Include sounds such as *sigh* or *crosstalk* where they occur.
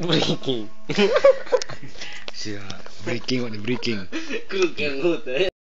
breaking. *laughs* Siap, breaking what the breaking. Kukang hutan.